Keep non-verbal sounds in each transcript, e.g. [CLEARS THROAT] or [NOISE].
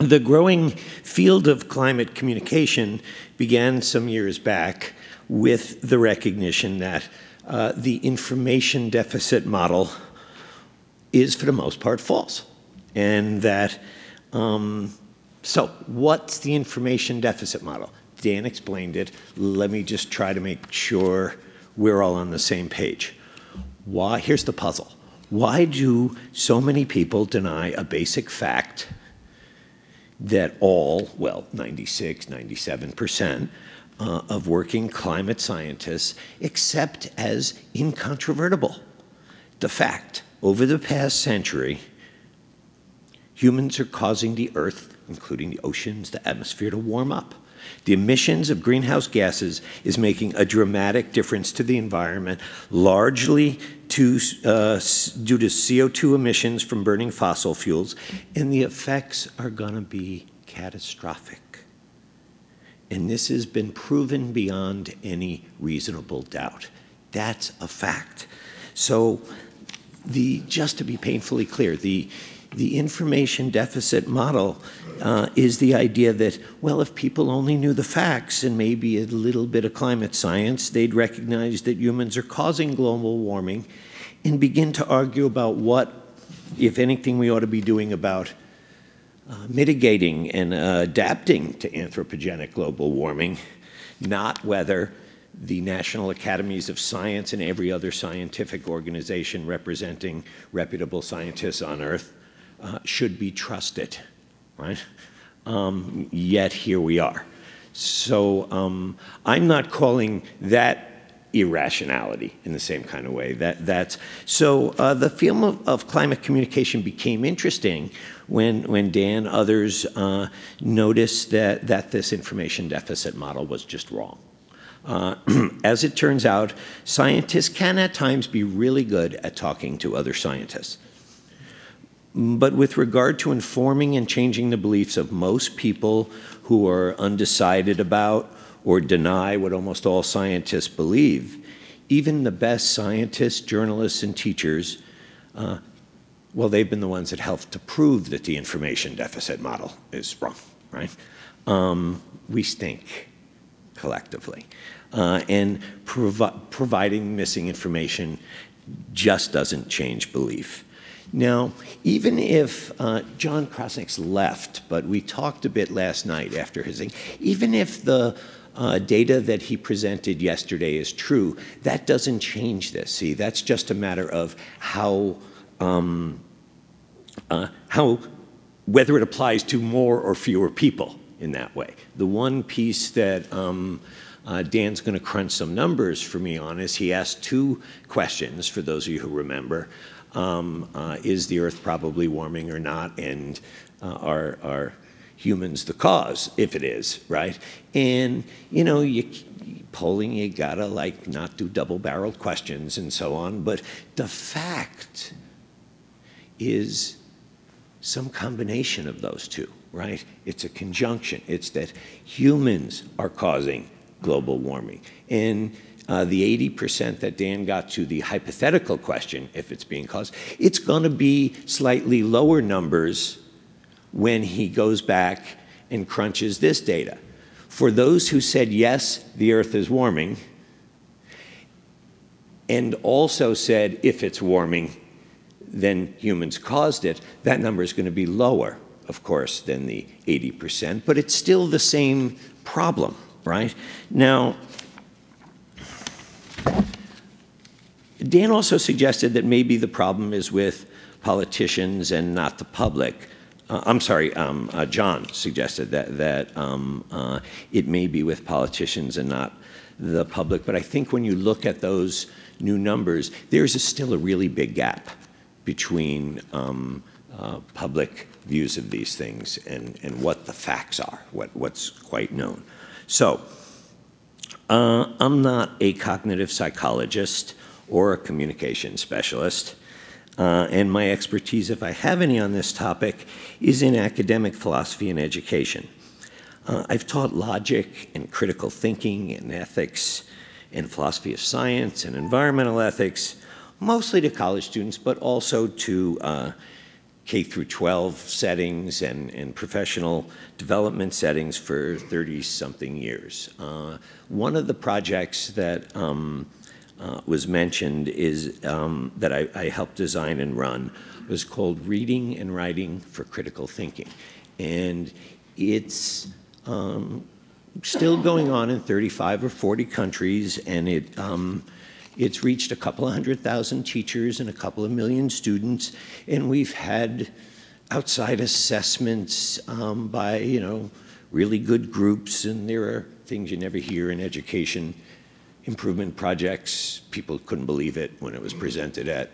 The growing field of climate communication began some years back with the recognition that uh, the information deficit model is, for the most part, false. And that, um, so what's the information deficit model? Dan explained it. Let me just try to make sure we're all on the same page. Why? Here's the puzzle. Why do so many people deny a basic fact that all, well, 96, 97% uh, of working climate scientists accept as incontrovertible? The fact, over the past century, humans are causing the Earth, including the oceans, the atmosphere, to warm up. The emissions of greenhouse gases is making a dramatic difference to the environment, largely to, uh, due to CO2 emissions from burning fossil fuels, and the effects are going to be catastrophic. And this has been proven beyond any reasonable doubt. That's a fact. So the, just to be painfully clear, the, the information deficit model uh, is the idea that, well, if people only knew the facts and maybe a little bit of climate science, they'd recognize that humans are causing global warming and begin to argue about what, if anything, we ought to be doing about uh, mitigating and uh, adapting to anthropogenic global warming, not whether the National Academies of Science and every other scientific organization representing reputable scientists on Earth uh, should be trusted, right? Um, yet here we are. So um, I'm not calling that irrationality in the same kind of way. That, that's, so uh, the field of, of, climate communication became interesting when, when Dan, others uh, noticed that, that this information deficit model was just wrong. Uh, [CLEARS THROAT] as it turns out, scientists can at times be really good at talking to other scientists. But with regard to informing and changing the beliefs of most people who are undecided about or deny what almost all scientists believe, even the best scientists, journalists, and teachers, uh, well, they've been the ones that helped to prove that the information deficit model is wrong, right? Um, we stink collectively. Uh, and provi providing missing information just doesn't change belief. Now, even if uh, John Krosnick's left, but we talked a bit last night after his thing, even if the uh, data that he presented yesterday is true, that doesn't change this. See, that's just a matter of how, um, uh, how, whether it applies to more or fewer people in that way. The one piece that um, uh, Dan's going to crunch some numbers for me on is he asked two questions, for those of you who remember um, uh, is the Earth probably warming or not, and uh, are, are humans the cause, if it is, right? And, you know, you, polling, you gotta like not do double-barreled questions and so on, but the fact is some combination of those two, right? It's a conjunction. It's that humans are causing global warming. And uh, the 80% that Dan got to the hypothetical question, if it's being caused, it's going to be slightly lower numbers when he goes back and crunches this data. For those who said, yes, the Earth is warming, and also said, if it's warming, then humans caused it, that number is going to be lower, of course, than the 80%, but it's still the same problem, right? Now, Dan also suggested that maybe the problem is with politicians and not the public. Uh, I'm sorry, um, uh, John suggested that, that um, uh, it may be with politicians and not the public. But I think when you look at those new numbers, there's a still a really big gap between um, uh, public views of these things and, and what the facts are, what, what's quite known. So uh, I'm not a cognitive psychologist or a communication specialist. Uh, and my expertise, if I have any on this topic, is in academic philosophy and education. Uh, I've taught logic and critical thinking and ethics and philosophy of science and environmental ethics, mostly to college students, but also to uh, K through 12 settings and, and professional development settings for 30 something years. Uh, one of the projects that um, uh, was mentioned is um, that I, I, helped design and run was called Reading and Writing for Critical Thinking. And it's um, still going on in 35 or 40 countries, and it um, it's reached a couple of hundred thousand teachers and a couple of million students, and we've had outside assessments um, by, you know, really good groups, and there are things you never hear in education, improvement projects. People couldn't believe it when it was presented at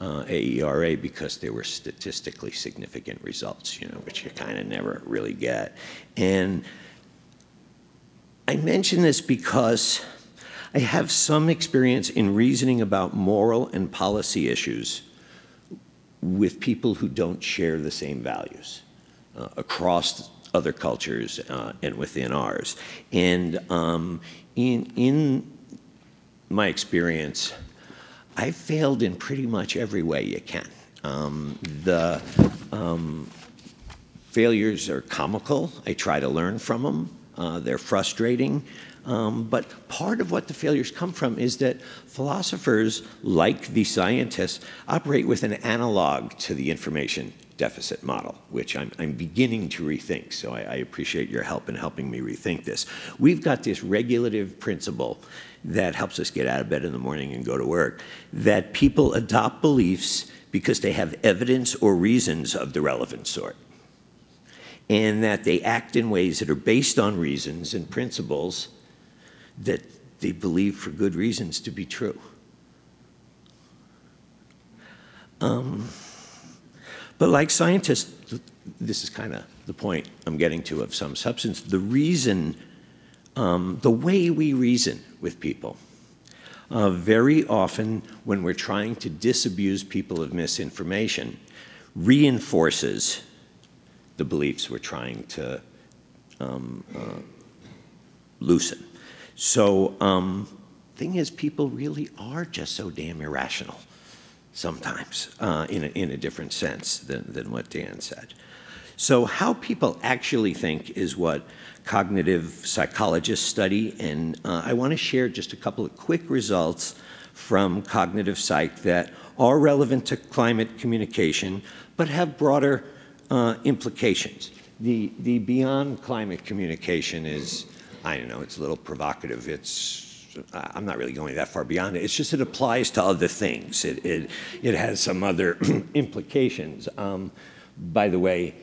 uh, AERA because there were statistically significant results, you know, which you kind of never really get. And I mention this because I have some experience in reasoning about moral and policy issues with people who don't share the same values uh, across other cultures uh, and within ours. And um, in, in my experience, I've failed in pretty much every way you can. Um, the um, failures are comical. I try to learn from them. Uh, they're frustrating. Um, but part of what the failures come from is that philosophers, like the scientists, operate with an analog to the information deficit model, which I'm, I'm beginning to rethink. So I, I, appreciate your help in helping me rethink this. We've got this regulative principle that helps us get out of bed in the morning and go to work, that people adopt beliefs because they have evidence or reasons of the relevant sort and that they act in ways that are based on reasons and principles that they believe for good reasons to be true. Um, but like scientists, this is kind of the point I'm getting to of some substance. The reason, um, the way we reason with people, uh, very often when we're trying to disabuse people of misinformation, reinforces the beliefs we're trying to um, uh, loosen. So um, thing is, people really are just so damn irrational sometimes uh, in, a, in a different sense than, than what Dan said. So how people actually think is what cognitive psychologists study, and uh, I want to share just a couple of quick results from cognitive psych that are relevant to climate communication, but have broader uh, implications. The, the beyond climate communication is I don't know, it's a little provocative. It's, I'm not really going that far beyond it. It's just it applies to other things. It, it, it has some other [CLEARS THROAT] implications. Um, by the way,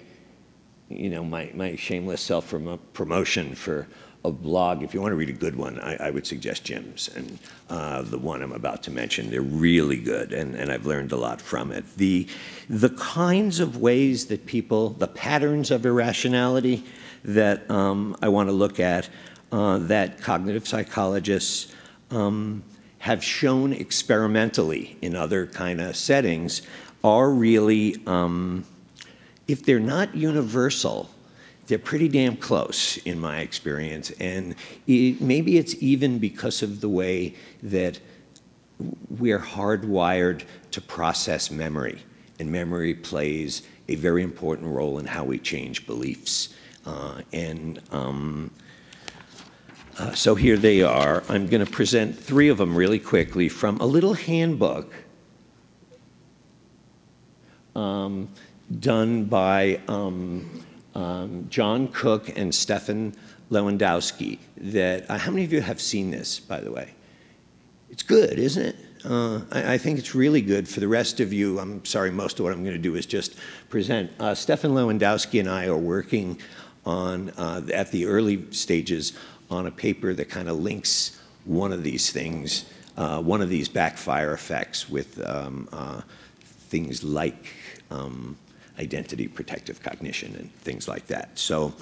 you know, my, my shameless self-promotion for a blog, if you want to read a good one, I, I would suggest Jim's and uh, the one I'm about to mention. They're really good, and, and I've learned a lot from it. The, the kinds of ways that people, the patterns of irrationality that um, I want to look at uh, that cognitive psychologists um, have shown experimentally in other kind of settings are really, um, if they're not universal, they're pretty damn close in my experience. And it, maybe it's even because of the way that we're hardwired to process memory. And memory plays a very important role in how we change beliefs. Uh, and um, uh, so here they are. I'm going to present three of them really quickly from a little handbook um, done by um, um, John Cook and Stephan Lewandowsky. That uh, how many of you have seen this, by the way? It's good, isn't it? Uh, I, I, think it's really good for the rest of you. I'm sorry, most of what I'm going to do is just present. Uh, Stephan Lewandowsky and I are working on uh, at the early stages on a paper that kind of links one of these things, uh, one of these backfire effects with um, uh, things like um, identity protective cognition and things like that. So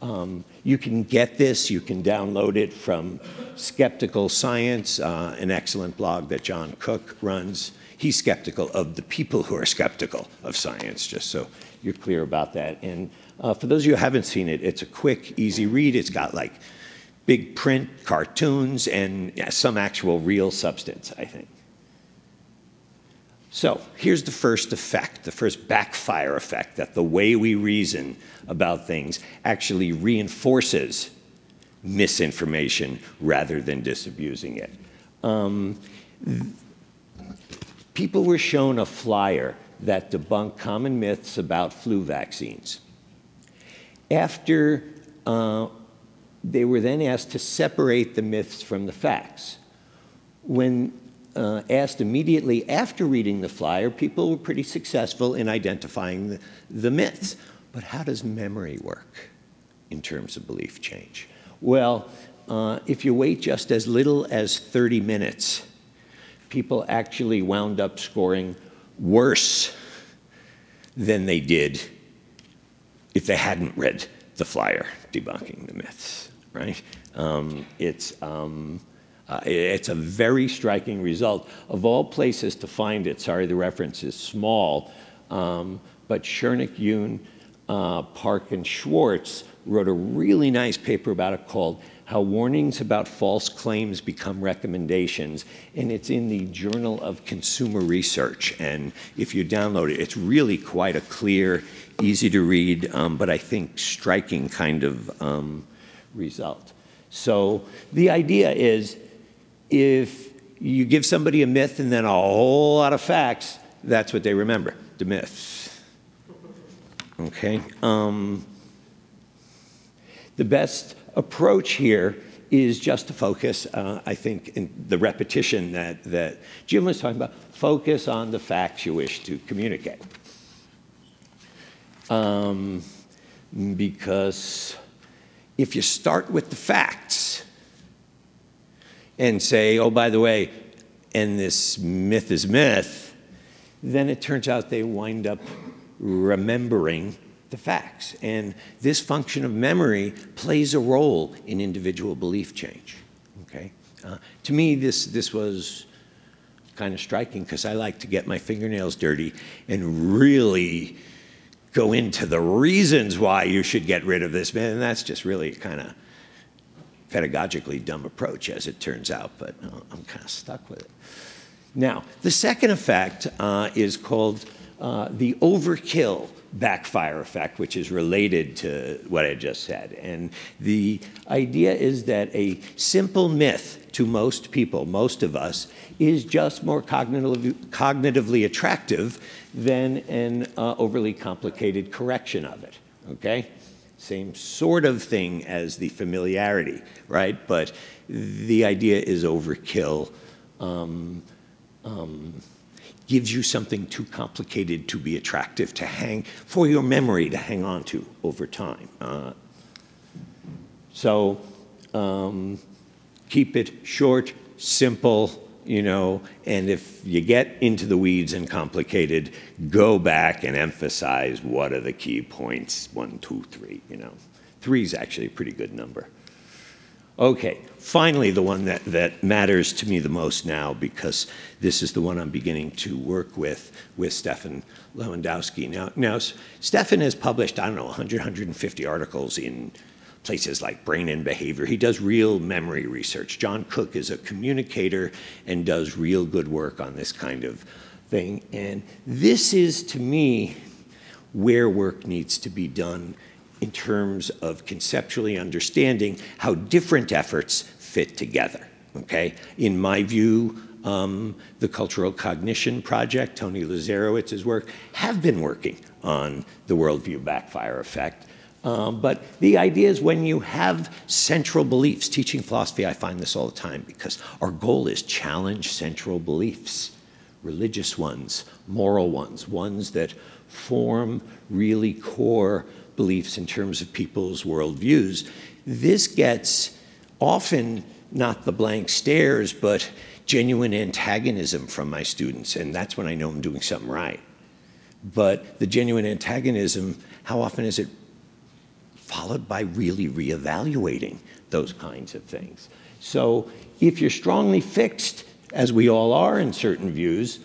um, you can get this, you can download it from Skeptical Science, uh, an excellent blog that John Cook runs. He's skeptical of the people who are skeptical of science, just so you're clear about that. And uh, for those of you who haven't seen it, it's a quick, easy read. It's got like big print cartoons and yeah, some actual real substance, I think. So here's the first effect, the first backfire effect, that the way we reason about things actually reinforces misinformation rather than disabusing it. Um, people were shown a flyer that debunked common myths about flu vaccines. After uh, they were then asked to separate the myths from the facts. When uh, asked immediately after reading the flyer, people were pretty successful in identifying the, the myths. But how does memory work in terms of belief change? Well, uh, if you wait just as little as 30 minutes, people actually wound up scoring worse than they did if they hadn't read the flyer debunking the myths, right? Um, it's, um, uh, it's a very striking result. Of all places to find it, sorry, the reference is small, um, but Skurnik, Yoon, uh, Park, and Schwarz wrote a really nice paper about it called How Warnings About False Claims Become Recommendations, and it's in the Journal of Consumer Research. And if you download it, it's really quite a clear, easy to read, um, but I think striking kind of um, result. So the idea is if you give somebody a myth and then a whole lot of facts, that's what they remember, the myths. Okay? Um, the best approach here is just to focus, uh, I think, in the repetition that, that Jim was talking about, focus on the facts you wish to communicate. Um, because if you start with the facts, and say, oh, by the way, and this myth is myth, then it turns out they wind up remembering the facts. And this function of memory plays a role in individual belief change. Okay? Uh, to me, this, this was kind of striking because I like to get my fingernails dirty and really go into the reasons why you should get rid of this. And that's just really kind of pedagogically dumb approach, as it turns out, but uh, I'm kind of stuck with it. Now, the second effect uh, is called uh, the overkill backfire effect, which is related to what I just said. And the idea is that a simple myth to most people, most of us, is just more cognitively, cognitively attractive than an uh, overly complicated correction of it. Okay? Same sort of thing as the familiarity, right? But the idea is overkill. Um, um, gives you something too complicated to be attractive to hang for your memory to hang on to over time. Uh, so um, keep it short, simple, you know, and if you get into the weeds and complicated, go back and emphasize what are the key points, one, two, three, you know. Three is actually a pretty good number. Okay, finally, the one that, that matters to me the most now, because this is the one I'm beginning to work with, with Stephan Lewandowsky. Now, now Stephan has published, I don't know, 100, 150 articles in places like brain and behavior. He does real memory research. John Cook is a communicator and does real good work on this kind of thing. And this is, to me, where work needs to be done in terms of conceptually understanding how different efforts fit together. Okay? In my view, um, the Cultural Cognition Project, Tony Leiserowitz's work, have been working on the worldview backfire effect. Um, but the idea is when you have central beliefs, teaching philosophy, I find this all the time because our goal is challenge central beliefs, religious ones, moral ones, ones that form really core beliefs in terms of people's worldviews. This gets often not the blank stares, but genuine antagonism from my students, and that's when I know I'm doing something right. But the genuine antagonism, how often is it followed by really reevaluating those kinds of things. So if you're strongly fixed, as we all are in certain views,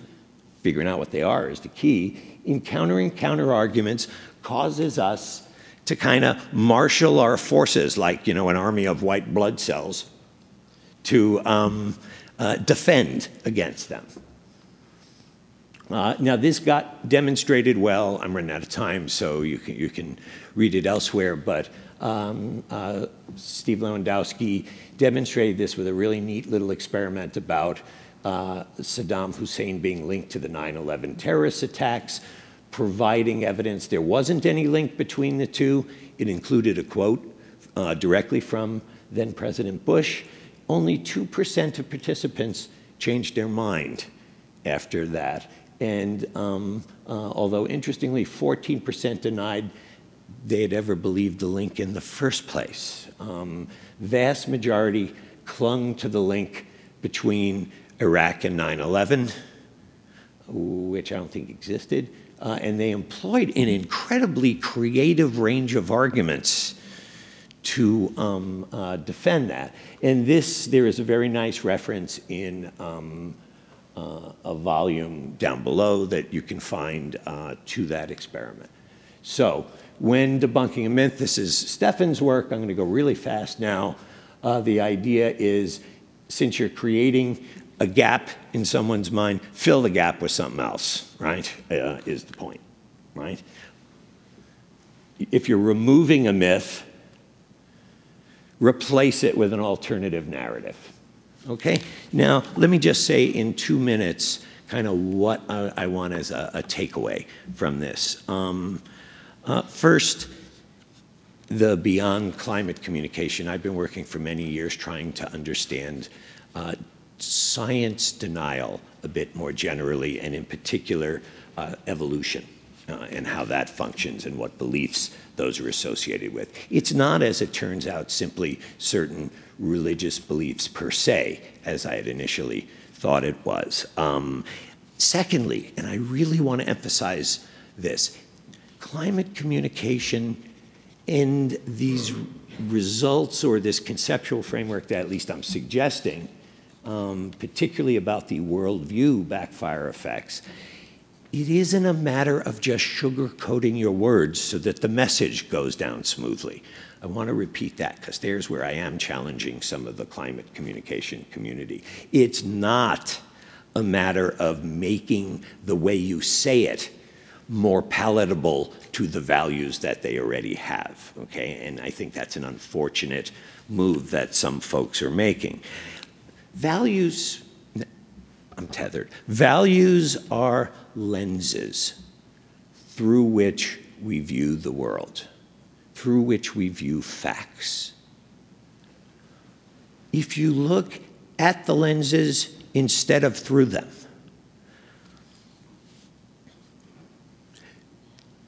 figuring out what they are is the key, encountering counter arguments causes us to kind of marshal our forces like, you know, an army of white blood cells to um, uh, defend against them. Uh, now, this got demonstrated well. I'm running out of time, so you can, you can read it elsewhere. But um, uh, Steve Lewandowsky demonstrated this with a really neat little experiment about uh, Saddam Hussein being linked to the 9 11 terrorist attacks, providing evidence there wasn't any link between the two. It included a quote uh, directly from then President Bush. Only 2% of participants changed their mind after that. And um, uh, although interestingly, 14% denied they had ever believed the link in the first place. Um, vast majority clung to the link between Iraq and 9-11, which I don't think existed, uh, and they employed an incredibly creative range of arguments to um, uh, defend that. And this, there is a very nice reference in um, uh, a volume down below that you can find uh, to that experiment. So when debunking a myth, this is Stephan's work. I'm going to go really fast now. Uh, the idea is since you're creating a gap in someone's mind, fill the gap with something else, right? Uh, is the point, right? If you're removing a myth, replace it with an alternative narrative. Okay? Now, let me just say in two minutes kind of what I, I want as a, a, takeaway from this. Um, uh, first, the beyond climate communication. I've been working for many years trying to understand uh, science denial a bit more generally, and in particular, uh, evolution uh, and how that functions and what beliefs those are associated with. It's not, as it turns out, simply certain religious beliefs per se, as I had initially thought it was. Um, secondly, and I really want to emphasize this, climate communication and these results or this conceptual framework that at least I'm suggesting, um, particularly about the worldview backfire effects, it isn't a matter of just sugarcoating your words so that the message goes down smoothly. I want to repeat that because there's where I am challenging some of the climate communication community. It's not a matter of making the way you say it more palatable to the values that they already have, okay? And I think that's an unfortunate move that some folks are making. Values I'm tethered. Values are lenses through which we view the world, through which we view facts. If you look at the lenses instead of through them,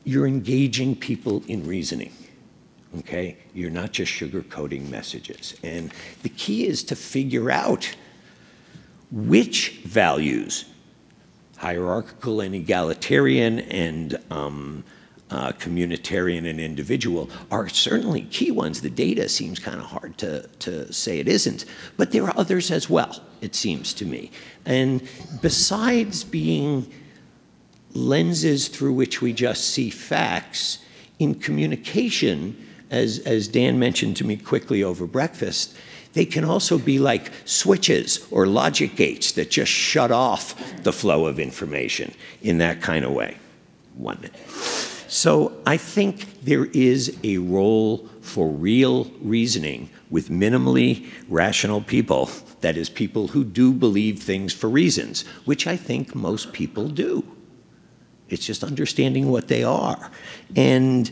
you're engaging people in reasoning. Okay? You're not just sugarcoating messages. And the key is to figure out which values, hierarchical and egalitarian and um, uh, communitarian and individual, are certainly key ones. The data seems kind of hard to, to say it isn't, but there are others as well, it seems to me. And besides being lenses through which we just see facts, in communication, as, as Dan mentioned to me quickly over breakfast, they can also be like switches or logic gates that just shut off the flow of information in that kind of way. One minute. So I think there is a role for real reasoning with minimally rational people, that is, people who do believe things for reasons, which I think most people do. It's just understanding what they are. And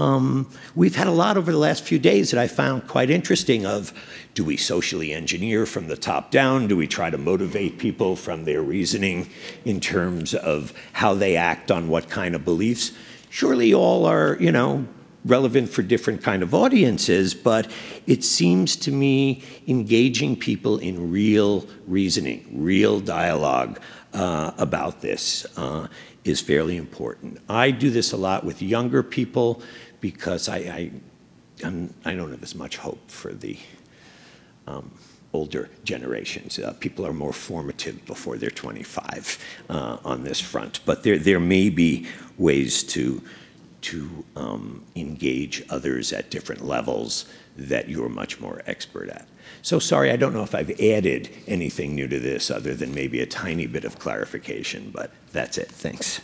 um, we've had a lot over the last few days that I found quite interesting of do we socially engineer from the top down? Do we try to motivate people from their reasoning in terms of how they act on what kind of beliefs? Surely all are, you know, relevant for different kind of audiences, but it seems to me engaging people in real reasoning, real dialogue uh, about this uh, is fairly important. I do this a lot with younger people because I, I, I'm, I do not have as much hope for the um, older generations. Uh, people are more formative before they're 25 uh, on this front. But there, there may be ways to to um, engage others at different levels that you're much more expert at. So sorry, I don't know if I've added anything new to this other than maybe a tiny bit of clarification, but that's it. Thanks.